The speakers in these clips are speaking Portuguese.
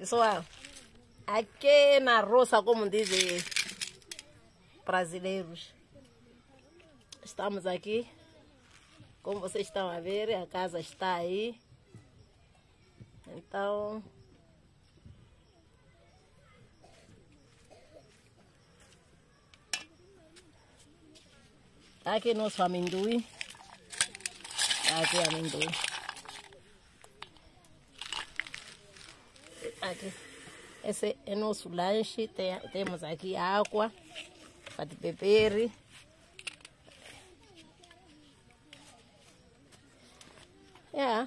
Pessoal, aqui na roça, como dizem brasileiros, estamos aqui. Como vocês estão a ver, a casa está aí. Então, Tá aqui nosso amendoim. Tá aqui amendoim. Aqui. Esse é nosso lanche. Tem, temos aqui água para beber. É.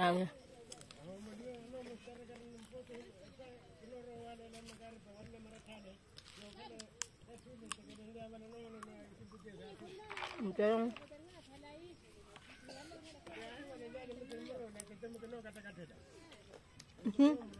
tahu. Mungkin. Hmm.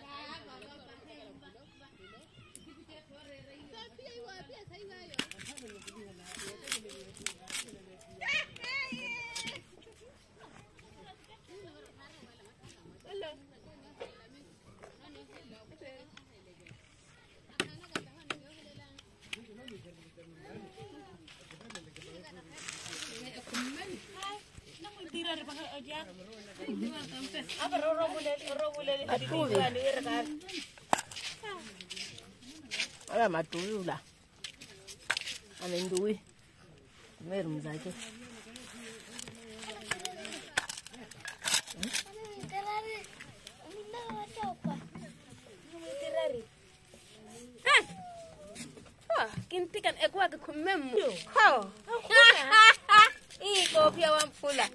ala matulu la. Anenduwi meri mzake. Kintikan ekwake khumemmo ho. Ikopya wamfula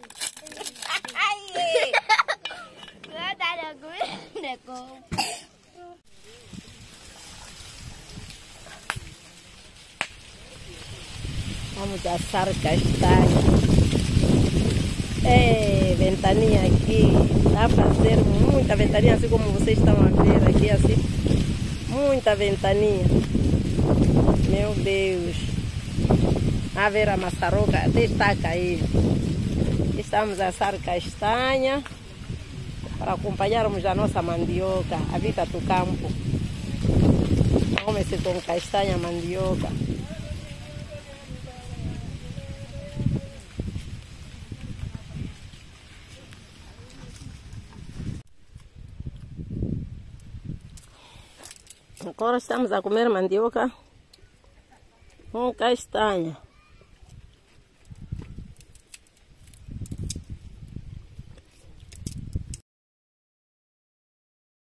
Vamos assar castanha. É, ventania aqui. Dá a fazer muita ventania, assim como vocês estão a ver aqui, assim. Muita ventania. Meu Deus. A ver a maçaroca até está a cair. Estamos a assar castanha para acompanharmos a nossa mandioca, a vida do campo. Come-se com castanha mandioca. Agora estamos a comer mandioca com castanha.